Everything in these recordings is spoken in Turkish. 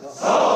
So.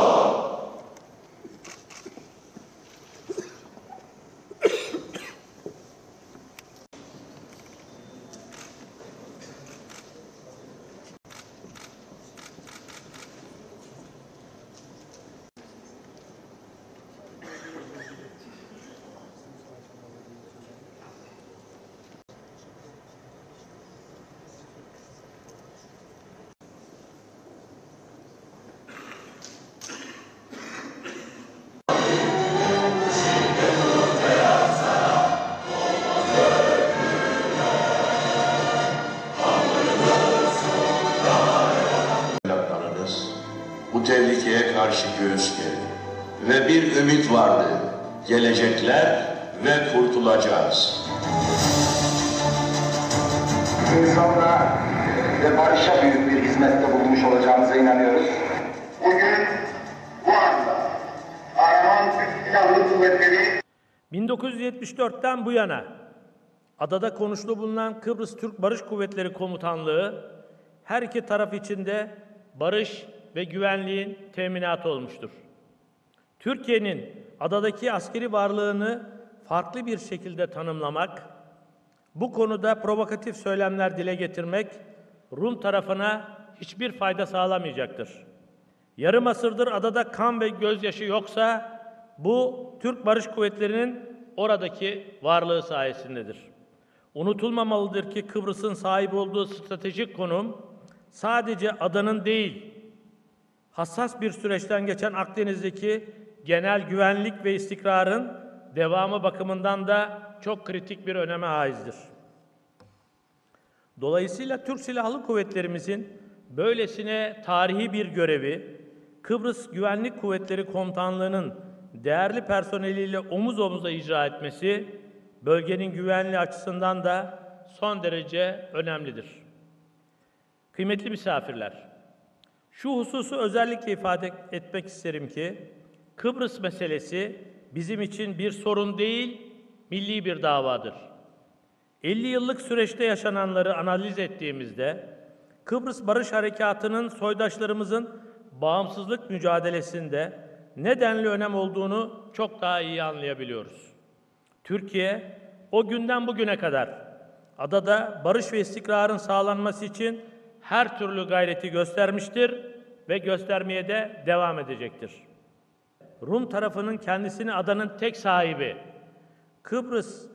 Tehlikeye karşı göğüs gerdi. Ve bir ümit vardı. Gelecekler ve kurtulacağız. insanlığa ve barışa büyük bir hizmette bulunmuş olacağımıza inanıyoruz. Bugün bu anda Kahraman Türk Silahlı Kuvvetleri 1974'ten bu yana adada konuşlu bulunan Kıbrıs Türk Barış Kuvvetleri Komutanlığı her iki taraf içinde barış ve güvenliğin teminatı olmuştur. Türkiye'nin adadaki askeri varlığını farklı bir şekilde tanımlamak, bu konuda provokatif söylemler dile getirmek Rum tarafına hiçbir fayda sağlamayacaktır. Yarım asırdır adada kan ve gözyaşı yoksa bu Türk Barış Kuvvetleri'nin oradaki varlığı sayesindedir. Unutulmamalıdır ki Kıbrıs'ın sahip olduğu stratejik konum sadece adanın değil, hassas bir süreçten geçen Akdeniz'deki genel güvenlik ve istikrarın devamı bakımından da çok kritik bir öneme haizdir. Dolayısıyla Türk Silahlı Kuvvetlerimizin böylesine tarihi bir görevi Kıbrıs Güvenlik Kuvvetleri Komutanlığı'nın değerli personeliyle omuz omuza icra etmesi bölgenin güvenliği açısından da son derece önemlidir. Kıymetli misafirler, şu hususu özellikle ifade etmek isterim ki Kıbrıs meselesi bizim için bir sorun değil, milli bir davadır. 50 yıllık süreçte yaşananları analiz ettiğimizde Kıbrıs Barış Harekatı'nın soydaşlarımızın bağımsızlık mücadelesinde nedenli önem olduğunu çok daha iyi anlayabiliyoruz. Türkiye o günden bugüne kadar adada barış ve istikrarın sağlanması için her türlü gayreti göstermiştir ve göstermeye de devam edecektir. Rum tarafının kendisini adanın tek sahibi, Kıbrıs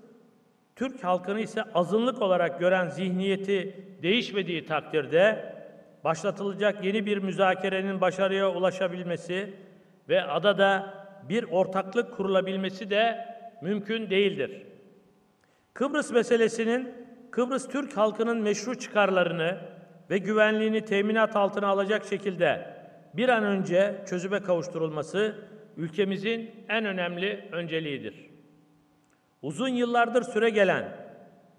Türk halkını ise azınlık olarak gören zihniyeti değişmediği takdirde başlatılacak yeni bir müzakerenin başarıya ulaşabilmesi ve adada bir ortaklık kurulabilmesi de mümkün değildir. Kıbrıs meselesinin Kıbrıs Türk halkının meşru çıkarlarını ve güvenliğini teminat altına alacak şekilde bir an önce çözüme kavuşturulması ülkemizin en önemli önceliğidir. Uzun yıllardır süre gelen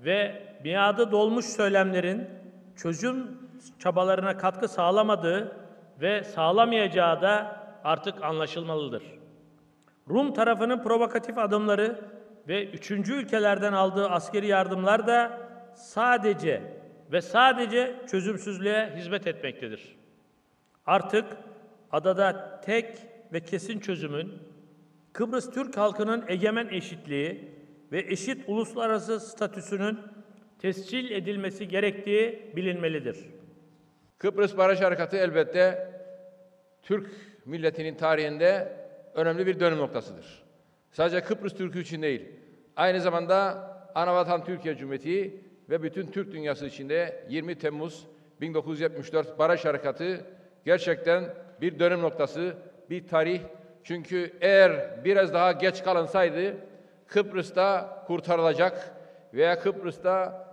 ve miadı dolmuş söylemlerin çözüm çabalarına katkı sağlamadığı ve sağlamayacağı da artık anlaşılmalıdır. Rum tarafının provokatif adımları ve üçüncü ülkelerden aldığı askeri yardımlar da sadece ve sadece çözümsüzlüğe hizmet etmektedir. Artık adada tek ve kesin çözümün Kıbrıs Türk halkının egemen eşitliği ve eşit uluslararası statüsünün tescil edilmesi gerektiği bilinmelidir. Kıbrıs Barış Harekatı elbette Türk milletinin tarihinde önemli bir dönüm noktasıdır. Sadece Kıbrıs Türk'ü için değil, aynı zamanda Anavatan Türkiye Cumhuriyeti ve bütün Türk dünyası içinde 20 Temmuz 1974 Barış Harekatı gerçekten bir dönüm noktası, bir tarih. Çünkü eğer biraz daha geç kalınsaydı Kıbrıs'ta kurtarılacak veya Kıbrıs'ta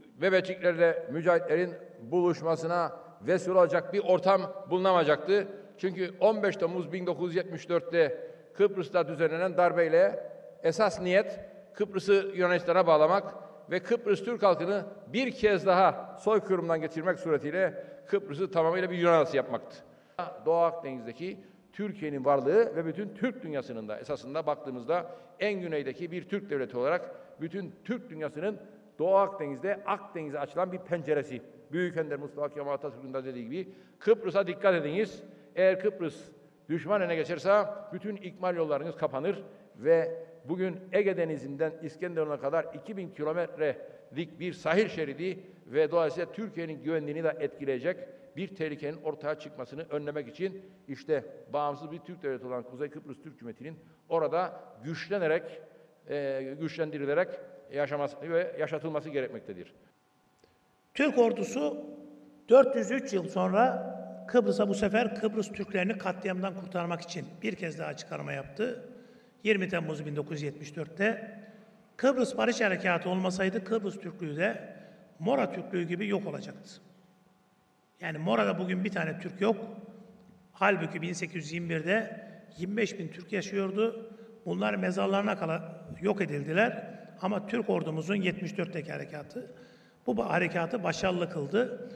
Bebeciklerle mücahitlerin buluşmasına vesile olacak bir ortam bulunamayacaktı. Çünkü 15 Temmuz 1974'te Kıbrıs'ta düzenlenen darbeyle esas niyet Kıbrıs'ı Yunanistan'a bağlamak ve Kıbrıs Türk halkını bir kez daha soykırımdan geçirmek suretiyle Kıbrıs'ı tamamıyla bir Yunan adası yapmaktı. Doğu Akdeniz'deki Türkiye'nin varlığı ve bütün Türk dünyasının da esasında baktığımızda en güneydeki bir Türk devleti olarak bütün Türk dünyasının Doğu Akdeniz'de Akdeniz'e açılan bir penceresi. Büyük Ender Mustafa Kemal Atatürk'ün de dediği gibi Kıbrıs'a dikkat ediniz. Eğer Kıbrıs düşman eline geçerse bütün ikmal yollarınız kapanır ve bugün Ege Denizi'nden İskenderun'a kadar 2000 kilometrelik bir sahil şeridi ve dolayısıyla Türkiye'nin güvenliğini de etkileyecek bir tehlikenin ortaya çıkmasını önlemek için işte bağımsız bir Türk devleti olan Kuzey Kıbrıs Türk Cumhuriyeti'nin orada güçlenerek, e, güçlendirilerek yaşaması ve yaşatılması gerekmektedir. Türk ordusu 403 yıl sonra Kıbrıs'a bu sefer Kıbrıs Türklerini katliamdan kurtarmak için bir kez daha çıkarma yaptı. 20 Temmuz 1974'te Kıbrıs Barış Harekatı olmasaydı Kıbrıs Türklüğü de Mora Türklüğü gibi yok olacaktı. Yani Mora'da bugün bir tane Türk yok. Halbuki 1821'de 25 bin Türk yaşıyordu. Bunlar mezarlarına kala yok edildiler. Ama Türk ordumuzun 74'teki harekatı bu harekatı başarılı kıldı.